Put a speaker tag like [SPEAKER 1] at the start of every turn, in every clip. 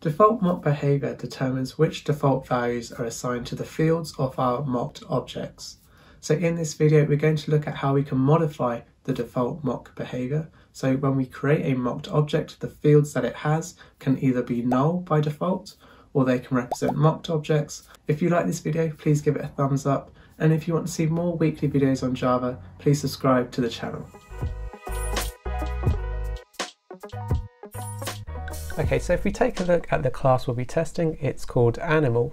[SPEAKER 1] Default mock behavior determines which default values are assigned to the fields of our mocked objects. So in this video, we're going to look at how we can modify the default mock behavior. So when we create a mocked object, the fields that it has can either be null by default, or they can represent mocked objects. If you like this video, please give it a thumbs up. And if you want to see more weekly videos on Java, please subscribe to the channel. Okay, so if we take a look at the class we'll be testing, it's called animal.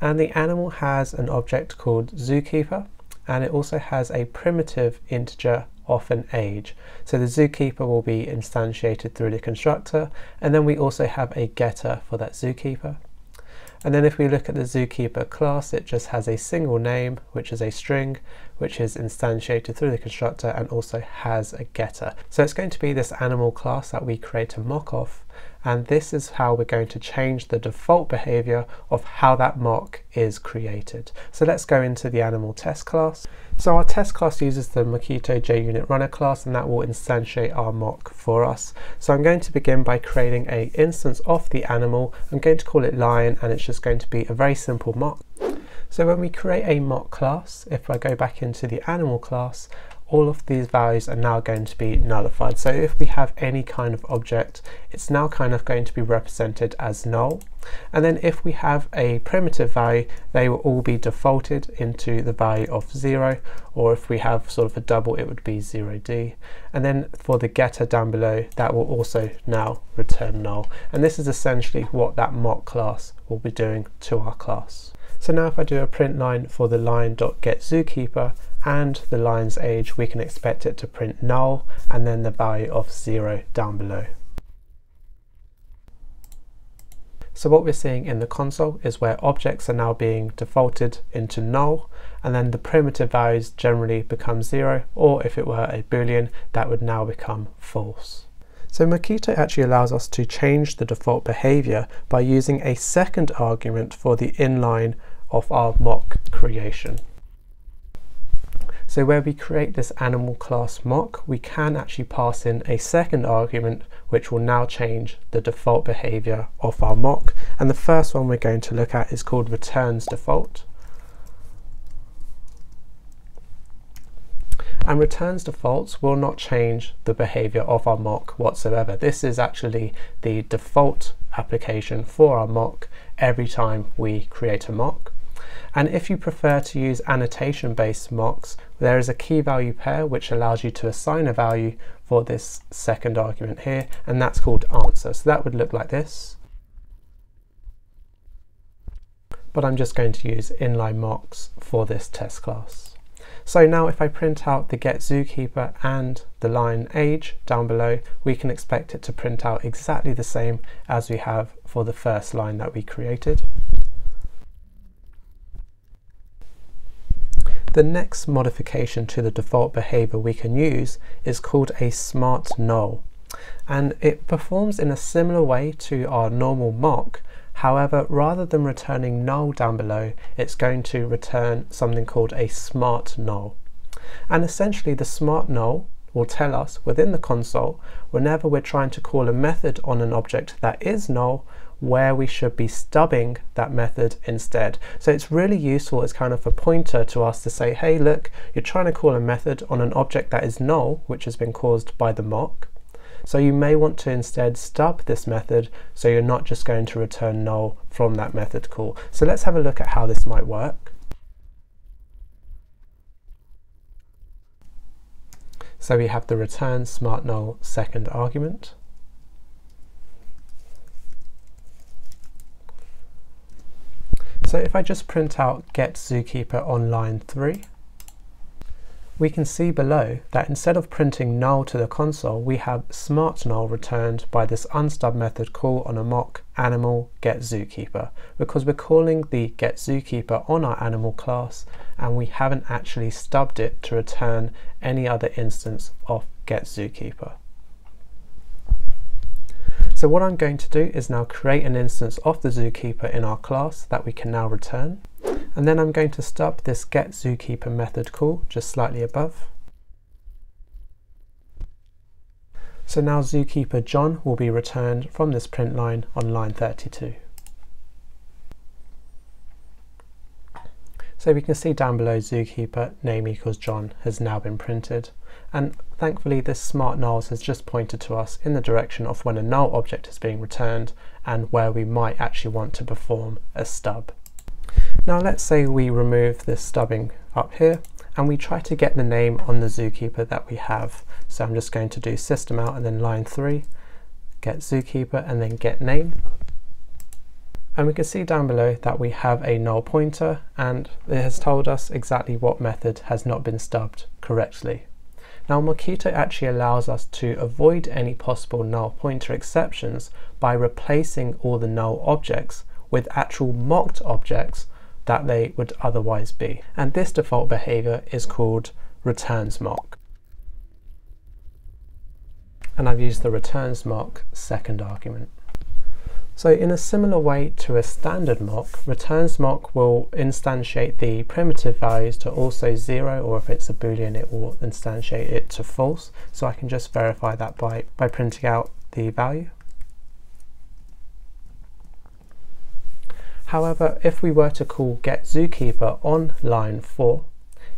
[SPEAKER 1] And the animal has an object called zookeeper, and it also has a primitive integer of an age. So the zookeeper will be instantiated through the constructor, and then we also have a getter for that zookeeper. And then if we look at the zookeeper class, it just has a single name, which is a string, which is instantiated through the constructor and also has a getter. So it's going to be this animal class that we create a mock of, and this is how we're going to change the default behavior of how that mock is created. So let's go into the animal test class. So our test class uses the Mockito JUnit runner class and that will instantiate our mock for us. So I'm going to begin by creating a instance of the animal. I'm going to call it lion and it's just going to be a very simple mock. So when we create a mock class, if I go back into the animal class, all of these values are now going to be nullified. So if we have any kind of object, it's now kind of going to be represented as null. And then if we have a primitive value, they will all be defaulted into the value of zero, or if we have sort of a double, it would be 0d. And then for the getter down below, that will also now return null. And this is essentially what that mock class will be doing to our class. So now if I do a print line for the lion.getZookeeper, and the lion's age, we can expect it to print null and then the value of zero down below. So what we're seeing in the console is where objects are now being defaulted into null and then the primitive values generally become zero or if it were a boolean that would now become false. So Mockito actually allows us to change the default behavior by using a second argument for the inline of our mock creation. So where we create this animal class mock, we can actually pass in a second argument which will now change the default behavior of our mock. And the first one we're going to look at is called returns default. and returns defaults will not change the behavior of our mock whatsoever. This is actually the default application for our mock every time we create a mock. And if you prefer to use annotation based mocks, there is a key value pair which allows you to assign a value for this second argument here, and that's called answer. So that would look like this. But I'm just going to use inline mocks for this test class. So now if I print out the get zookeeper and the line age down below, we can expect it to print out exactly the same as we have for the first line that we created. The next modification to the default behavior we can use is called a smart null. And it performs in a similar way to our normal mock. However, rather than returning null down below, it's going to return something called a smart null. And essentially the smart null will tell us within the console whenever we're trying to call a method on an object that is null where we should be stubbing that method instead. So it's really useful as kind of a pointer to us to say, hey, look, you're trying to call a method on an object that is null, which has been caused by the mock. So you may want to instead stub this method so you're not just going to return null from that method call. So let's have a look at how this might work. So we have the return smart null second argument. So if I just print out get zookeeper on line 3, we can see below that instead of printing null to the console, we have smart null returned by this unstub method call on a mock animal get zookeeper because we're calling the get zookeeper on our animal class and we haven't actually stubbed it to return any other instance of get zookeeper. So what I'm going to do is now create an instance of the zookeeper in our class that we can now return. And then I'm going to stop this get zookeeper method call just slightly above. So now zookeeper John will be returned from this print line on line 32. So we can see down below zookeeper name equals John has now been printed and thankfully this smart nulls has just pointed to us in the direction of when a null object is being returned and where we might actually want to perform a stub. Now let's say we remove this stubbing up here and we try to get the name on the zookeeper that we have. So I'm just going to do system out and then line 3, get zookeeper and then get name and we can see down below that we have a null pointer and it has told us exactly what method has not been stubbed correctly. Now Mockito actually allows us to avoid any possible null pointer exceptions by replacing all the null objects with actual mocked objects that they would otherwise be. And this default behavior is called returns mock. And I've used the returns mock second argument. So in a similar way to a standard mock, returns mock will instantiate the primitive values to also zero, or if it's a boolean, it will instantiate it to false. So I can just verify that by, by printing out the value. However, if we were to call get zookeeper on line 4,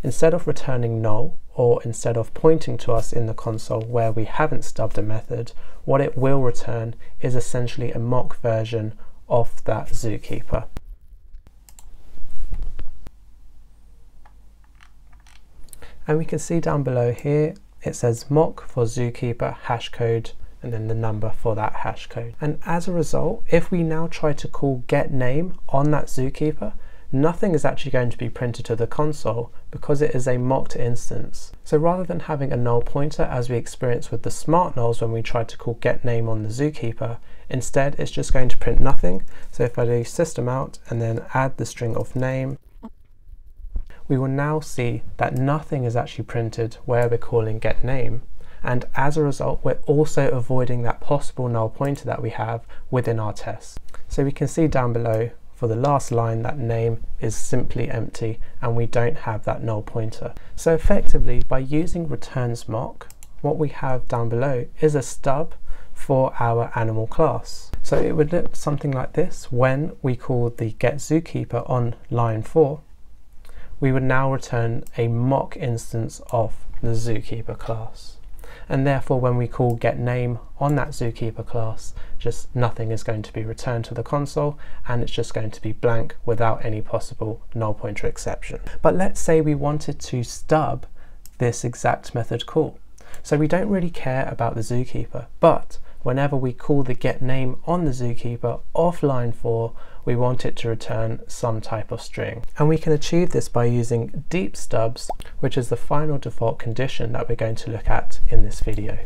[SPEAKER 1] instead of returning null, or instead of pointing to us in the console where we haven't stubbed a method, what it will return is essentially a mock version of that zookeeper. And we can see down below here, it says mock for zookeeper hashcode and then the number for that hash code. And as a result, if we now try to call get name on that zookeeper, nothing is actually going to be printed to the console because it is a mocked instance. So rather than having a null pointer as we experienced with the smart nulls when we tried to call getName on the zookeeper, instead it's just going to print nothing. So if I do system out and then add the string of name, we will now see that nothing is actually printed where we're calling getName. And as a result, we're also avoiding that possible null pointer that we have within our test. So we can see down below for the last line that name is simply empty and we don't have that null pointer. So effectively by using returns mock what we have down below is a stub for our animal class. So it would look something like this when we call the get zookeeper on line 4 we would now return a mock instance of the zookeeper class and therefore when we call get name on that zookeeper class, just nothing is going to be returned to the console and it's just going to be blank without any possible null pointer exception. But let's say we wanted to stub this exact method call. So we don't really care about the zookeeper, but whenever we call the get name on the zookeeper off line 4, we want it to return some type of string. And we can achieve this by using deep stubs, which is the final default condition that we're going to look at in this video.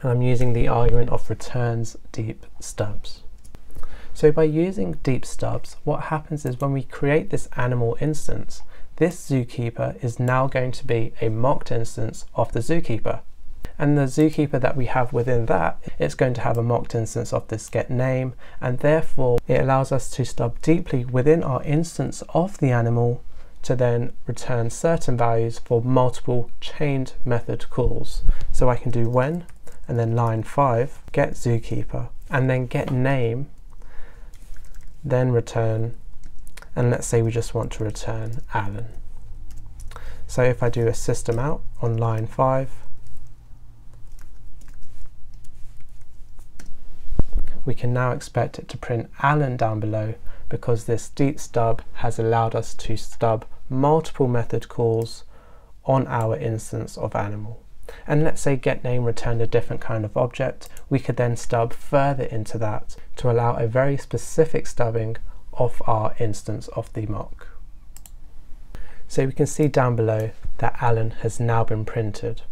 [SPEAKER 1] And I'm using the argument of returns deep stubs. So by using deep stubs, what happens is when we create this animal instance, this zookeeper is now going to be a mocked instance of the zookeeper and the zookeeper that we have within that it's going to have a mocked instance of this get name and therefore it allows us to stub deeply within our instance of the animal to then return certain values for multiple chained method calls. So I can do when and then line 5 get zookeeper and then get name then return and let's say we just want to return Alan. So if I do a system out on line 5 we can now expect it to print Alan down below because this deep stub has allowed us to stub multiple method calls on our instance of animal. And let's say getName returned a different kind of object, we could then stub further into that to allow a very specific stubbing of our instance of the mock. So we can see down below that Alan has now been printed.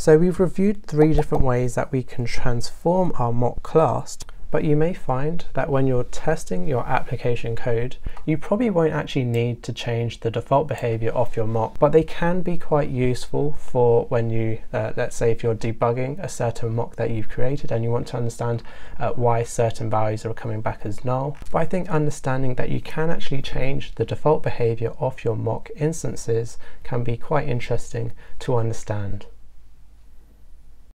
[SPEAKER 1] So we've reviewed three different ways that we can transform our mock class But you may find that when you're testing your application code, you probably won't actually need to change the default behavior of your mock, but they can be quite useful for when you, uh, let's say if you're debugging a certain mock that you've created and you want to understand uh, why certain values are coming back as null. But I think understanding that you can actually change the default behavior of your mock instances can be quite interesting to understand.